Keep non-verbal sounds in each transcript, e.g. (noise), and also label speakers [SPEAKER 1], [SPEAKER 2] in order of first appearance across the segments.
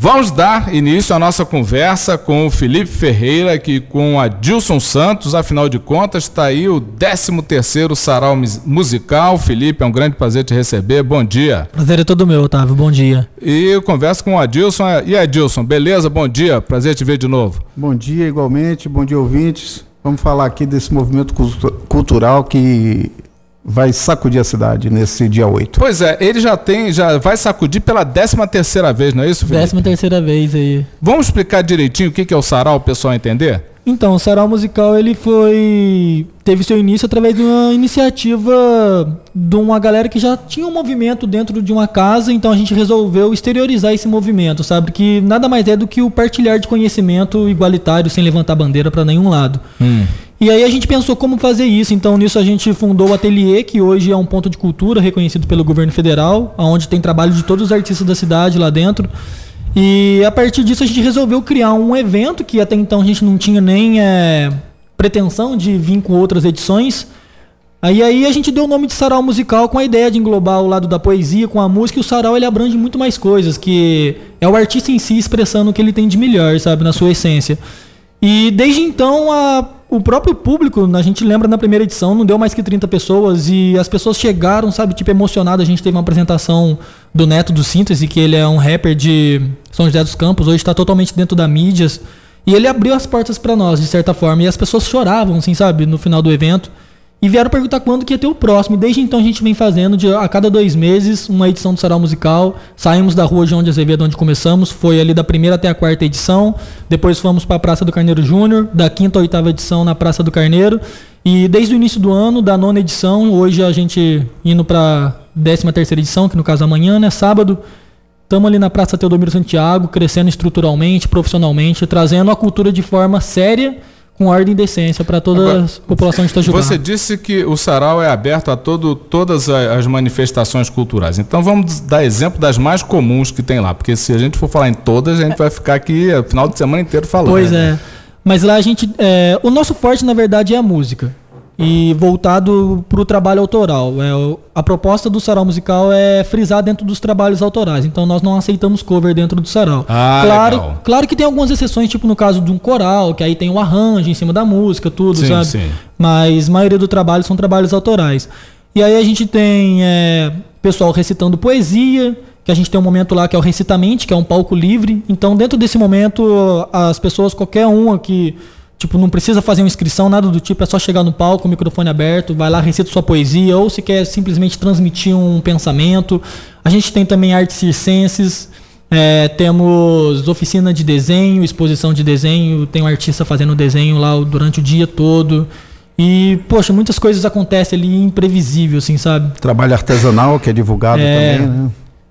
[SPEAKER 1] Vamos dar início à nossa conversa com o Felipe Ferreira, aqui com a Dilson Santos. Afinal de contas, está aí o 13º Sarau Musical. Felipe, é um grande prazer te receber. Bom dia.
[SPEAKER 2] Prazer é todo meu, Otávio. Bom dia.
[SPEAKER 1] E eu converso com o Adilson. E Adilson, beleza? Bom dia. Prazer te ver de novo.
[SPEAKER 3] Bom dia, igualmente. Bom dia, ouvintes. Vamos falar aqui desse movimento cultural que vai sacudir a cidade nesse dia 8.
[SPEAKER 1] Pois é, ele já tem, já vai sacudir pela 13 terceira vez, não é isso,
[SPEAKER 2] Felipe? Décima terceira vez aí.
[SPEAKER 1] Vamos explicar direitinho o que é o sarau, o pessoal entender?
[SPEAKER 2] Então, o sarau musical ele foi teve seu início através de uma iniciativa de uma galera que já tinha um movimento dentro de uma casa, então a gente resolveu exteriorizar esse movimento, sabe? Que nada mais é do que o partilhar de conhecimento igualitário sem levantar bandeira para nenhum lado. Hum. E aí a gente pensou como fazer isso. Então nisso a gente fundou o Ateliê, que hoje é um ponto de cultura reconhecido pelo governo federal, onde tem trabalho de todos os artistas da cidade lá dentro. E a partir disso a gente resolveu criar um evento que até então a gente não tinha nem é, pretensão de vir com outras edições. Aí, aí a gente deu o nome de sarau musical com a ideia de englobar o lado da poesia com a música e o sarau ele abrange muito mais coisas, que é o artista em si expressando o que ele tem de melhor, sabe, na sua essência. E desde então a o próprio público, a gente lembra na primeira edição, não deu mais que 30 pessoas e as pessoas chegaram, sabe, tipo, emocionadas. A gente teve uma apresentação do Neto do Síntese, que ele é um rapper de São José dos Campos, hoje está totalmente dentro da mídias. E ele abriu as portas para nós, de certa forma, e as pessoas choravam, assim, sabe, no final do evento. E vieram perguntar quando que ia ter o próximo. E desde então a gente vem fazendo de, a cada dois meses uma edição do Sarau Musical. Saímos da rua de onde Azevedo, onde começamos. Foi ali da primeira até a quarta edição. Depois fomos para a Praça do Carneiro Júnior. Da quinta a oitava edição na Praça do Carneiro. E desde o início do ano, da nona edição, hoje a gente indo para a décima terceira edição, que no caso amanhã, né, sábado. Estamos ali na Praça Teodomiro Santiago, crescendo estruturalmente, profissionalmente, trazendo a cultura de forma séria com ordem e decência para toda Agora, a população de Itajubá.
[SPEAKER 1] Você disse que o sarau é aberto a todo, todas as manifestações culturais. Então vamos dar exemplo das mais comuns que tem lá, porque se a gente for falar em todas, a gente vai ficar aqui o final de semana inteiro falando.
[SPEAKER 2] Pois né? é. Mas lá a gente. É, o nosso forte, na verdade, é a música e voltado para o trabalho autoral. É, a proposta do sarau musical é frisar dentro dos trabalhos autorais. Então nós não aceitamos cover dentro do sarau.
[SPEAKER 1] Ah,
[SPEAKER 2] claro,
[SPEAKER 1] legal.
[SPEAKER 2] claro que tem algumas exceções, tipo no caso de um coral, que aí tem um arranjo em cima da música, tudo,
[SPEAKER 1] sim,
[SPEAKER 2] sabe?
[SPEAKER 1] Sim.
[SPEAKER 2] Mas a maioria do trabalho são trabalhos autorais. E aí a gente tem é, pessoal recitando poesia, que a gente tem um momento lá que é o recitamente, que é um palco livre. Então dentro desse momento as pessoas, qualquer uma que Tipo, não precisa fazer uma inscrição, nada do tipo, é só chegar no palco, microfone aberto, vai lá, recita sua poesia, ou se quer simplesmente transmitir um pensamento. A gente tem também artes circenses, é, temos oficina de desenho, exposição de desenho, tem um artista fazendo desenho lá durante o dia todo. E, poxa, muitas coisas acontecem ali imprevisível, assim, sabe?
[SPEAKER 3] Trabalho artesanal que é divulgado é, também, né?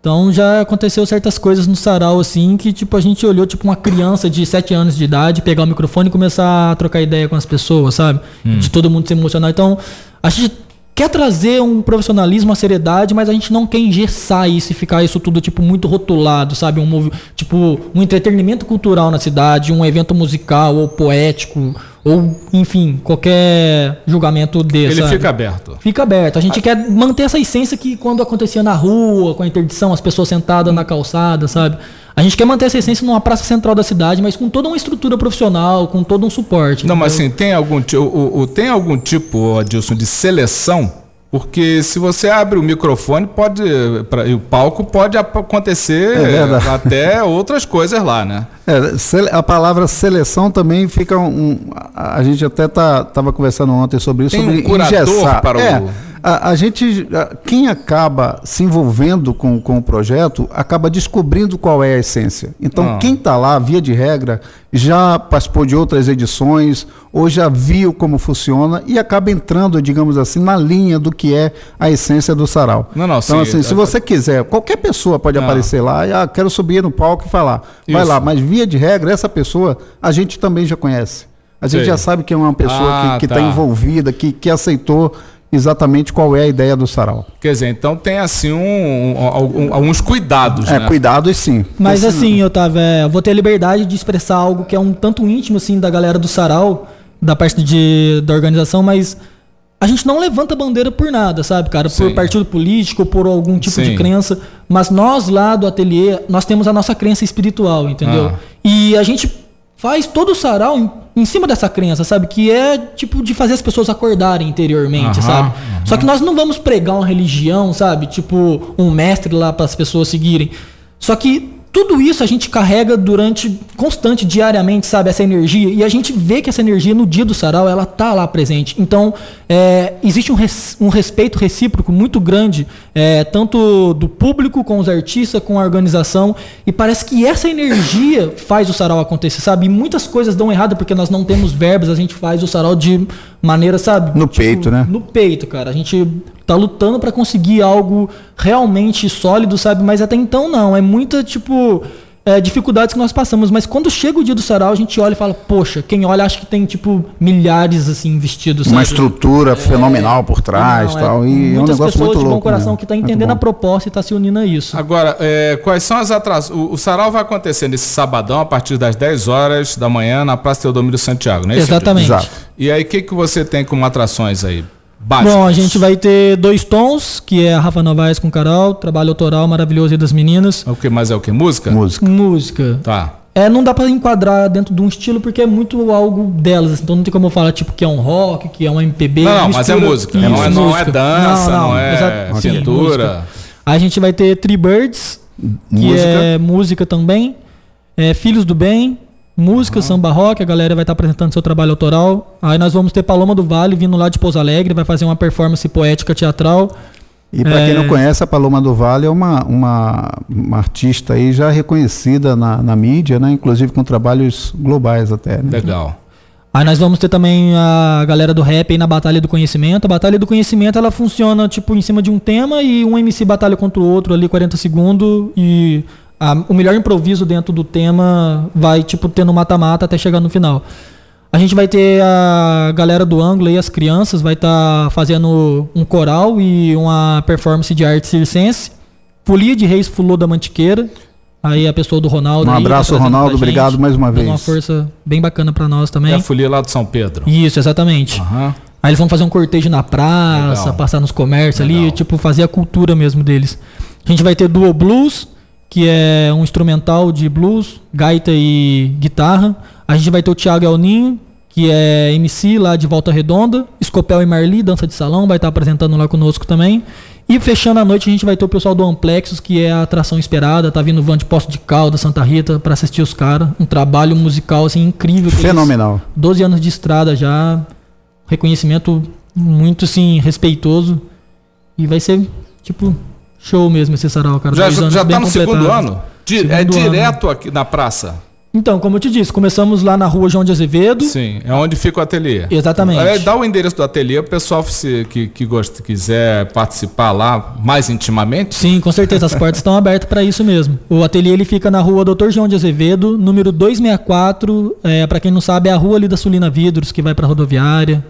[SPEAKER 2] Então já aconteceu certas coisas no sarau assim que tipo a gente olhou tipo uma criança de 7 anos de idade pegar o microfone e começar a trocar ideia com as pessoas, sabe? Hum. De todo mundo se emocionar. Então a gente quer trazer um profissionalismo, uma seriedade, mas a gente não quer engessar isso e ficar isso tudo tipo muito rotulado, sabe? Um tipo um entretenimento cultural na cidade, um evento musical ou poético ou, enfim, qualquer julgamento desse.
[SPEAKER 1] Ele fica aberto.
[SPEAKER 2] Fica aberto. A gente quer manter essa essência que quando acontecia na rua, com a interdição, as pessoas sentadas na calçada, sabe? A gente quer manter essa essência numa praça central da cidade, mas com toda uma estrutura profissional, com todo um suporte.
[SPEAKER 1] Não, entendeu? mas assim, tem algum, o, o, tem algum tipo, Adilson, de seleção porque se você abre o microfone, pode. Pra, o palco pode acontecer é até outras coisas lá, né? (laughs)
[SPEAKER 3] É, a palavra seleção também fica um. A gente até estava tá, conversando ontem sobre isso,
[SPEAKER 1] Tem
[SPEAKER 3] sobre
[SPEAKER 1] um curador engessar. para
[SPEAKER 3] é, o a, a gente, a, quem acaba se envolvendo com, com o projeto, acaba descobrindo qual é a essência. Então, ah. quem está lá, via de regra, já participou de outras edições, ou já viu como funciona e acaba entrando, digamos assim, na linha do que é a essência do sarau.
[SPEAKER 1] Não, não,
[SPEAKER 3] então, sim, assim, se você quiser, qualquer pessoa pode não. aparecer lá e ah, quero subir no palco e falar. Vai Isso. lá, mas via de regra, essa pessoa a gente também já conhece. A gente já sabe que é uma pessoa ah, que está tá envolvida, que, que aceitou exatamente qual é a ideia do sarau.
[SPEAKER 1] Quer dizer, então tem assim um, um, alguns cuidados,
[SPEAKER 3] é,
[SPEAKER 1] né?
[SPEAKER 3] cuidados sim.
[SPEAKER 2] Mas Esse... assim, Otávio, é, eu vou ter a liberdade de expressar algo que é um tanto íntimo assim da galera do sarau, da parte de, da organização, mas a gente não levanta bandeira por nada, sabe, cara? Por
[SPEAKER 1] Sim.
[SPEAKER 2] partido político, por algum tipo
[SPEAKER 1] Sim.
[SPEAKER 2] de crença. Mas nós lá do ateliê, nós temos a nossa crença espiritual, entendeu?
[SPEAKER 1] Ah.
[SPEAKER 2] E a gente faz todo o sarau em, em cima dessa crença, sabe? Que é tipo de fazer as pessoas acordarem interiormente,
[SPEAKER 1] Aham,
[SPEAKER 2] sabe? Só que nós não vamos pregar uma religião, sabe? Tipo um mestre lá para as pessoas seguirem. Só que tudo isso a gente carrega durante constante, diariamente, sabe? Essa energia. E a gente vê que essa energia no dia do sarau, ela tá lá presente. Então, é, existe um, res- um respeito recíproco muito grande, é, tanto do público com os artistas, com a organização. E parece que essa energia faz o sarau acontecer, sabe? E muitas coisas dão errado porque nós não temos verbas, a gente faz o sarau de maneira, sabe? Tipo,
[SPEAKER 3] No peito, né?
[SPEAKER 2] No peito, cara. A gente tá lutando pra conseguir algo realmente sólido, sabe? Mas até então não. É muita, tipo, é, dificuldades que nós passamos. Mas quando chega o dia do sarau, a gente olha e fala, poxa, quem olha acha que tem, tipo, milhares, assim, investidos,
[SPEAKER 3] Uma
[SPEAKER 2] sabe?
[SPEAKER 3] estrutura fenomenal por trás
[SPEAKER 2] Não,
[SPEAKER 3] tal.
[SPEAKER 2] é
[SPEAKER 3] E é um
[SPEAKER 2] muitas
[SPEAKER 3] negócio
[SPEAKER 2] pessoas
[SPEAKER 3] muito
[SPEAKER 2] de bom
[SPEAKER 3] louco.
[SPEAKER 2] coração
[SPEAKER 3] né?
[SPEAKER 2] que tá
[SPEAKER 3] Muito
[SPEAKER 2] entendendo a proposta e tá se unindo a isso.
[SPEAKER 1] Agora, é, quais são as atrações? O, o sarau vai acontecer nesse sabadão, a partir das 10 horas da manhã, na Praça Teodomiro Santiago, não é isso?
[SPEAKER 2] Exatamente.
[SPEAKER 3] Exato.
[SPEAKER 1] E aí, o que, que você tem como atrações aí? Básicas.
[SPEAKER 2] Bom, a gente vai ter dois tons, que é a Rafa Novaes com Carol, trabalho autoral maravilhoso aí das meninas.
[SPEAKER 1] O que mais é o que? Música?
[SPEAKER 3] Música.
[SPEAKER 2] Música.
[SPEAKER 1] Tá.
[SPEAKER 2] É, não dá pra enquadrar dentro de um estilo porque é muito algo delas, assim, então não tem como eu falar tipo que é um rock, que é um MPB.
[SPEAKER 1] Não, não, mas é música.
[SPEAKER 2] Isso,
[SPEAKER 1] não, é, não é
[SPEAKER 2] música.
[SPEAKER 1] dança, não, é
[SPEAKER 2] exa- sim,
[SPEAKER 1] pintura.
[SPEAKER 2] música. Aí a gente vai ter Three Birds, que
[SPEAKER 3] Música.
[SPEAKER 2] é música também, é Filhos do Bem, música, samba rock, a galera vai estar apresentando seu trabalho autoral. Aí nós vamos ter Paloma do Vale vindo lá de Pouso Alegre, vai fazer uma performance poética teatral.
[SPEAKER 3] E para
[SPEAKER 2] É.
[SPEAKER 3] quem não conhece, a Paloma do Vale é uma, uma, uma artista aí já reconhecida na, na mídia, né? inclusive com trabalhos globais até. Né?
[SPEAKER 1] Legal.
[SPEAKER 2] Aí nós vamos ter também a galera do rap aí na Batalha do Conhecimento. A Batalha do Conhecimento ela funciona tipo em cima de um tema e um MC batalha contra o outro ali 40 segundos e a- o melhor improviso dentro do tema vai tipo tendo mata-mata até chegar no final. A gente vai ter a galera do ângulo aí, as crianças, vai estar fazendo um coral e uma performance de arte circense. Folia de Reis Fulô da Mantiqueira. Aí a pessoa do Ronaldo.
[SPEAKER 3] Um
[SPEAKER 2] aí, tá
[SPEAKER 3] abraço,
[SPEAKER 2] pra
[SPEAKER 3] Ronaldo,
[SPEAKER 2] gente,
[SPEAKER 3] obrigado mais uma vez.
[SPEAKER 2] uma força bem bacana pra nós também.
[SPEAKER 1] É a folia lá do São Pedro.
[SPEAKER 2] Isso, exatamente.
[SPEAKER 1] Aham.
[SPEAKER 2] Aí eles vão fazer um cortejo na praça,
[SPEAKER 1] Legal.
[SPEAKER 2] passar nos comércios ali,
[SPEAKER 1] Legal.
[SPEAKER 2] tipo, fazer a cultura mesmo deles. A gente vai ter Duo Blues, que é um instrumental de blues, gaita e guitarra. A gente vai ter o Thiago Elninho, que é MC lá de Volta Redonda. Escopel e Marli, dança de salão, vai estar apresentando lá conosco também. E fechando a noite a gente vai ter o pessoal do Amplexos, que é a atração esperada. Tá vindo van de Poço de Calda, Santa Rita, pra assistir os caras. Um trabalho musical, assim, incrível. que eles-
[SPEAKER 3] Fenomenal.
[SPEAKER 2] 12 anos de estrada já, reconhecimento muito assim respeitoso e vai ser tipo show mesmo esse sarau, cara.
[SPEAKER 1] Já,
[SPEAKER 2] Dois anos
[SPEAKER 1] já
[SPEAKER 2] bem
[SPEAKER 1] tá no segundo ano? Di-
[SPEAKER 2] Segundo
[SPEAKER 1] é
[SPEAKER 2] ano.
[SPEAKER 1] direto aqui na praça?
[SPEAKER 2] Então, como eu te disse, começamos lá na rua João de Azevedo.
[SPEAKER 1] Sim, é onde fica o ateliê.
[SPEAKER 2] Exatamente.
[SPEAKER 1] É, dá o endereço do ateliê, o pessoal se, que, que gosta, quiser participar lá mais intimamente.
[SPEAKER 2] Sim, com certeza, as portas estão abertas para isso mesmo. O ateliê ele fica na rua Dr. João de Azevedo, número 264. É, para quem não sabe, é a rua ali da Sulina Vidros, que vai para rodoviária.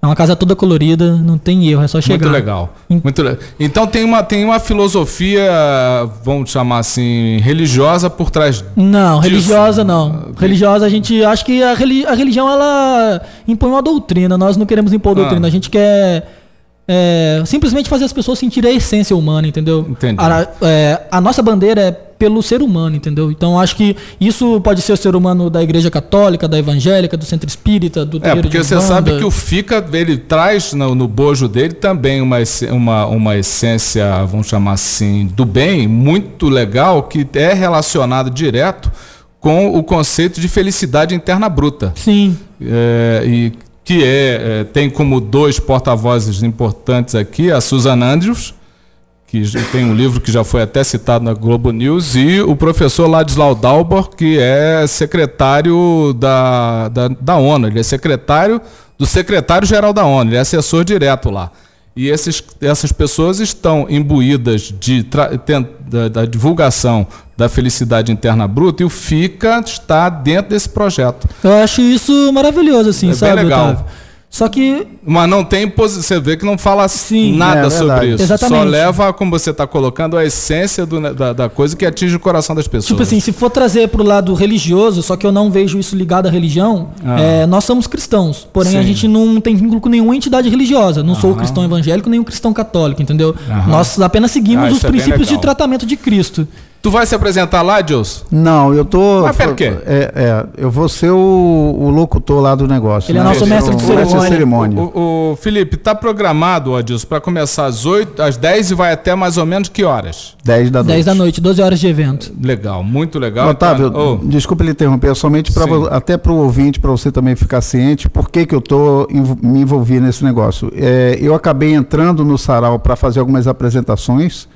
[SPEAKER 2] É uma casa toda colorida, não tem erro, é só chegar.
[SPEAKER 1] Muito legal. Muito le- Então tem uma, tem uma filosofia, vamos chamar assim, religiosa por trás.
[SPEAKER 2] Não,
[SPEAKER 1] disso.
[SPEAKER 2] religiosa não. Religiosa a gente acha que a, reli- a religião ela impõe uma doutrina. Nós não queremos impor
[SPEAKER 1] Ah.
[SPEAKER 2] doutrina. A gente quer é, simplesmente fazer as pessoas sentirem a essência humana, entendeu?
[SPEAKER 1] Entendi.
[SPEAKER 2] A, é, a nossa bandeira é pelo ser humano, entendeu? Então acho que isso pode ser o ser humano da igreja católica, da evangélica, do centro espírita, do
[SPEAKER 1] É, porque você sabe que o FICA, ele traz no, no bojo dele também uma, uma, uma essência, vamos chamar assim, do bem, muito legal, que é relacionado direto com o conceito de felicidade interna bruta.
[SPEAKER 2] Sim,
[SPEAKER 1] É, e que é, é, tem como dois porta-vozes importantes aqui, a Susan Andrews, que tem um livro que já foi até citado na Globo News, e o professor Ladislau Dalbor, que é secretário da, da, da ONU. Ele é secretário do secretário-geral da ONU, ele é assessor direto lá. E esses, essas pessoas estão imbuídas de, da, da divulgação da felicidade interna bruta e o FICA está dentro desse projeto.
[SPEAKER 2] eu acho isso maravilhoso, assim,
[SPEAKER 1] É bem
[SPEAKER 2] sabe?
[SPEAKER 1] legal.
[SPEAKER 2] Otávio? Só que
[SPEAKER 1] Mas não tem posi- você vê que não fala
[SPEAKER 2] Sim,
[SPEAKER 1] nada
[SPEAKER 3] é
[SPEAKER 1] sobre isso.
[SPEAKER 2] Exatamente.
[SPEAKER 1] Só leva, como você está colocando, a essência do da, da coisa que atinge o coração das pessoas.
[SPEAKER 2] Tipo assim, se for trazer pro lado religioso, só que eu não vejo isso ligado à religião,
[SPEAKER 1] Ah.
[SPEAKER 2] é, nós somos cristãos. Porém, a
[SPEAKER 1] Sim.
[SPEAKER 2] gente não tem vínculo com nenhuma entidade religiosa. Não sou cristão evangélico nem um cristão católico, entendeu? Nós apenas seguimos
[SPEAKER 1] Ah,
[SPEAKER 2] os
[SPEAKER 1] é
[SPEAKER 2] princípios de tratamento de Cristo.
[SPEAKER 1] Tu vai se apresentar lá, Dilson?
[SPEAKER 3] Não, eu tô.
[SPEAKER 1] Mas por quê?
[SPEAKER 3] É, é, eu vou ser o, o locutor lá do negócio.
[SPEAKER 2] Ele é
[SPEAKER 3] né?
[SPEAKER 2] nosso
[SPEAKER 3] Eu
[SPEAKER 2] mestre de
[SPEAKER 3] o mestre
[SPEAKER 2] cerimônia.
[SPEAKER 3] cerimônia.
[SPEAKER 1] O, o Felipe, tá programado, Adilson, para começar às 8, às 10 e vai até mais ou menos que horas?
[SPEAKER 3] 10 da noite.
[SPEAKER 2] 10 da noite, 12 horas de evento.
[SPEAKER 1] Legal, muito legal.
[SPEAKER 3] Otávio,
[SPEAKER 1] Então, oh,
[SPEAKER 3] desculpa lhe interromper, somente para até para o ouvinte, para você também ficar ciente, por que, que eu tô me envolvi nesse negócio. É, eu acabei entrando no Sarau para fazer algumas apresentações.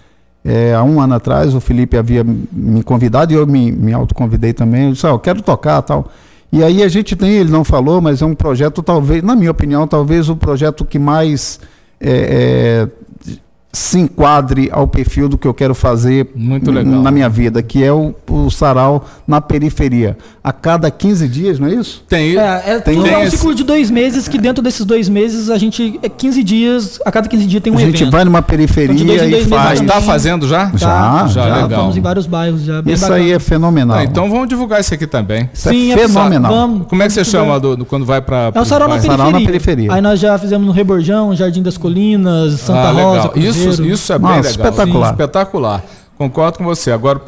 [SPEAKER 3] É, há um ano atrás, o Felipe havia me convidado e eu me, me autoconvidei também. Eu disse, ah, eu quero tocar tal. E aí a gente tem, ele não falou, mas é um projeto, talvez, na minha opinião, talvez o projeto que mais é, é, se enquadre ao perfil do que eu quero fazer
[SPEAKER 1] Muito
[SPEAKER 3] n-
[SPEAKER 1] legal.
[SPEAKER 3] na minha vida, que é o, o sarau na periferia. A cada 15 dias, não é isso?
[SPEAKER 1] tem,
[SPEAKER 2] É, é,
[SPEAKER 3] Tem
[SPEAKER 2] tudo é um
[SPEAKER 1] esse-
[SPEAKER 2] ciclo de dois meses, que dentro desses dois meses a gente. É 15 dias, a cada 15 dias tem um
[SPEAKER 3] a gente
[SPEAKER 2] evento.
[SPEAKER 3] vai numa
[SPEAKER 2] Então, de dois
[SPEAKER 3] periferia
[SPEAKER 2] dois
[SPEAKER 3] e
[SPEAKER 2] meses
[SPEAKER 3] faz.
[SPEAKER 2] também.
[SPEAKER 1] tá fazendo já?
[SPEAKER 3] Já,
[SPEAKER 2] Tá,
[SPEAKER 1] já, legal.
[SPEAKER 2] Estamos em vários bairros já. bem
[SPEAKER 3] Isso
[SPEAKER 2] bacana.
[SPEAKER 3] aí é fenomenal.
[SPEAKER 1] Ah, então vamos divulgar isso aqui também.
[SPEAKER 3] Isso
[SPEAKER 2] Sim,
[SPEAKER 3] é
[SPEAKER 2] é
[SPEAKER 3] fenomenal.
[SPEAKER 2] Vamos.
[SPEAKER 1] Como é que você chama do, do- quando vai para
[SPEAKER 2] É o Sarau na,
[SPEAKER 3] Sarau
[SPEAKER 2] periferia.
[SPEAKER 3] na periferia.
[SPEAKER 2] Aí nós já fizemos no Reborjão, Jardim das Colinas, Santa
[SPEAKER 1] ah,
[SPEAKER 2] Rosa,
[SPEAKER 1] legal. Isso, isso é bem
[SPEAKER 3] Nossa,
[SPEAKER 1] legal.
[SPEAKER 3] espetacular.
[SPEAKER 1] Sim, espetacular. Concordo com você. Agora,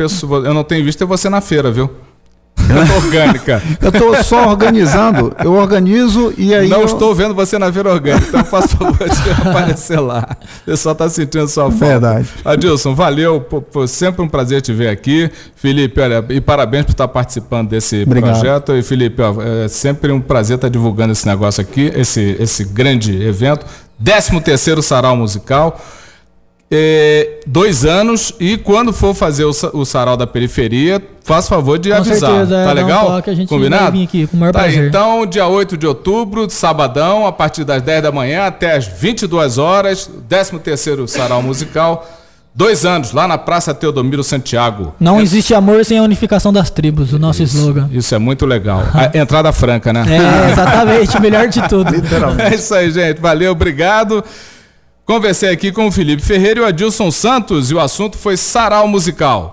[SPEAKER 1] eu não tenho visto é você na feira, viu? (laughs) Orgânica.
[SPEAKER 3] Eu estou só organizando, eu organizo e aí.
[SPEAKER 1] não
[SPEAKER 3] eu...
[SPEAKER 1] estou vendo você na feira orgânica, então faça (laughs) favor de aparecer lá. O pessoal está sentindo sua falta.
[SPEAKER 3] Verdade.
[SPEAKER 1] Adilson, valeu. pô, sempre um prazer te ver aqui. Felipe, olha, e parabéns por estar participando desse
[SPEAKER 3] Obrigado.
[SPEAKER 1] projeto. E Felipe, ó, é sempre um prazer estar divulgando esse negócio aqui, esse, esse grande evento. 13 terceiro Sarau Musical. É, dois anos e quando for fazer o, o sarau da periferia, faz favor de
[SPEAKER 2] Com
[SPEAKER 1] avisar.
[SPEAKER 2] certeza, é,
[SPEAKER 1] tá
[SPEAKER 2] um
[SPEAKER 1] legal?
[SPEAKER 2] toque, a gente
[SPEAKER 1] Combinado?
[SPEAKER 2] vai vir aqui com o maior
[SPEAKER 1] tá aí, então, dia 8 de outubro, sabadão, a partir das 10 da manhã até as 22 horas, 13 terceiro sarau musical. Dois anos, lá na Praça Teodomiro Santiago.
[SPEAKER 2] Não existe amor sem a unificação das tribos, o nosso slogan.
[SPEAKER 1] Isso é muito legal. A entrada franca, né?
[SPEAKER 2] É, exatamente, melhor de tudo. (laughs)
[SPEAKER 3] Literalmente.
[SPEAKER 1] É isso aí, gente. Valeu, obrigado. Conversei aqui com o Felipe Ferreira e o Adilson Santos e o assunto foi sarau musical.